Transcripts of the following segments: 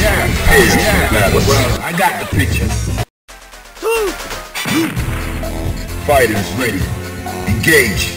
Yeah, yeah, yeah. Well, I got the picture. Fighters ready. Engage.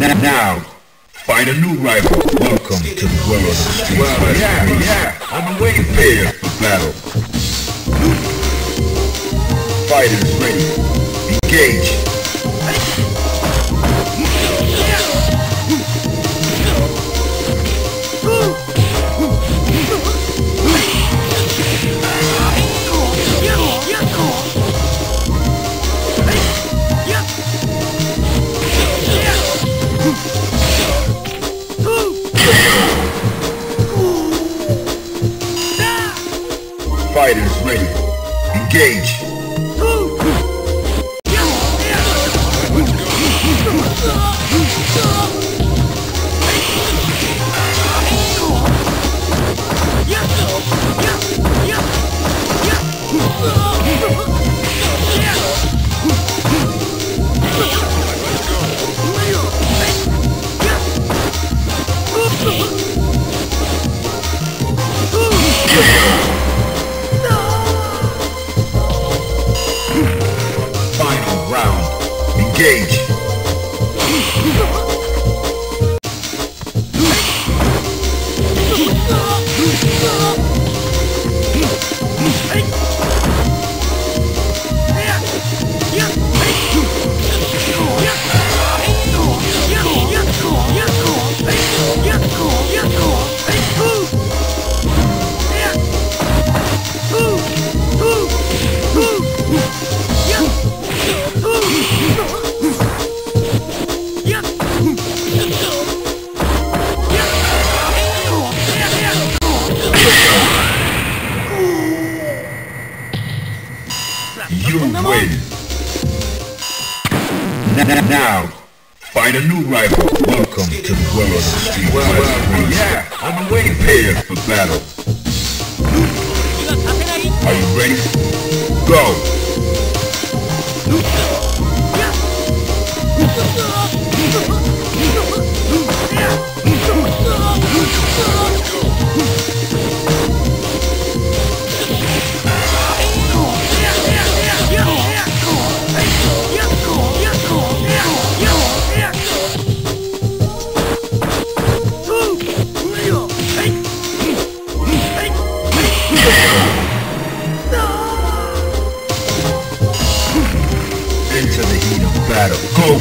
Now, find a new rival. Welcome to the world of the street well, Yeah, yeah. Been waiting Prepare for battle. Fighters ready. Engage. You win. N- Now, find a new rival. Welcome to the world of the street well, well, Yeah, I'm waiting Prepare for battle. Are you ready? Go.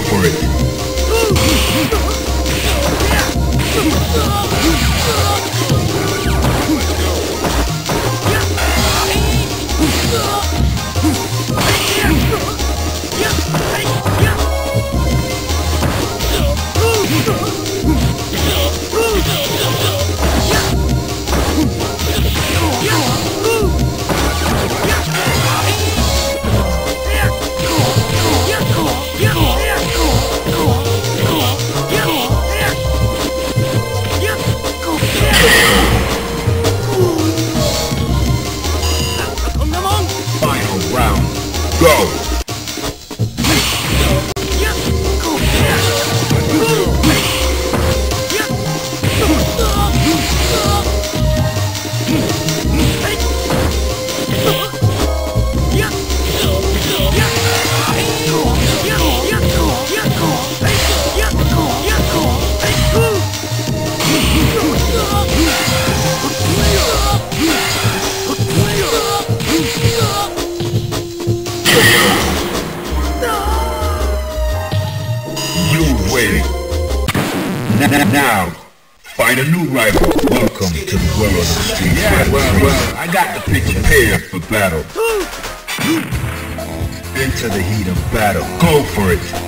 For it. Find a new rival. Welcome to the world of the street. Yeah, well, well, I got the picture. Prepare for battle. Into the heat of battle. Go for it.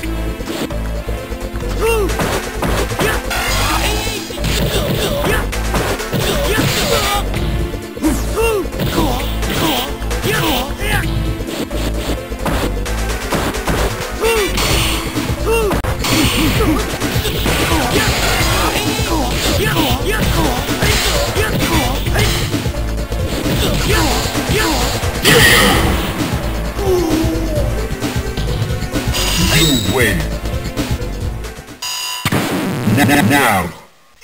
You win. N- Now,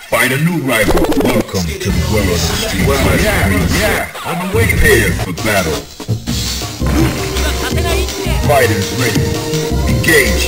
find a new rival. Welcome to the world of the street. Well, yeah, yeah, on the way. Prepare for battle. Fighters ready. Engage.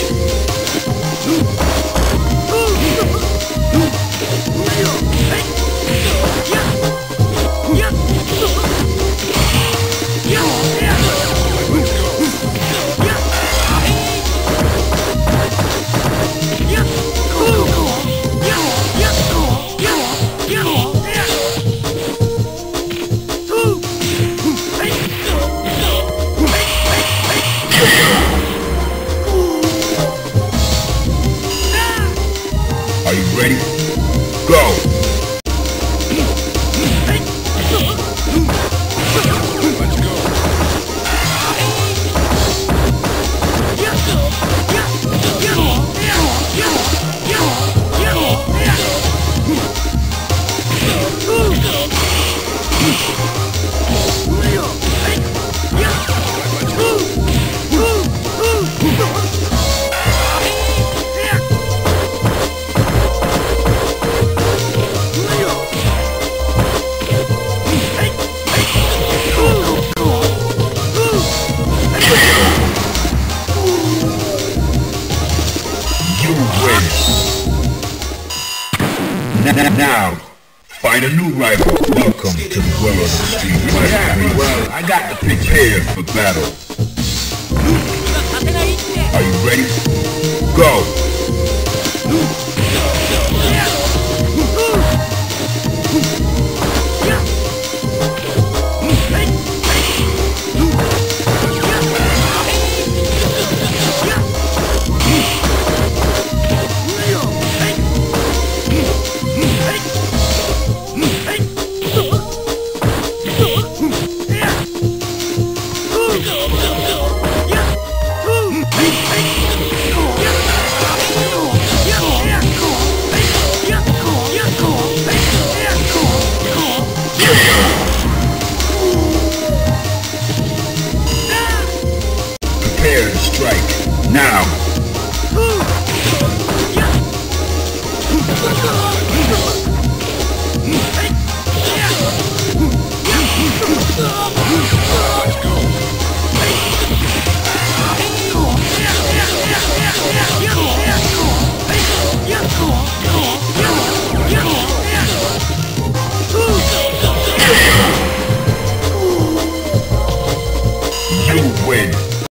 Now, find a new rival. Welcome to the world of the street. Yeah, well, I got to. Prepare for battle. Are you ready? Go. win.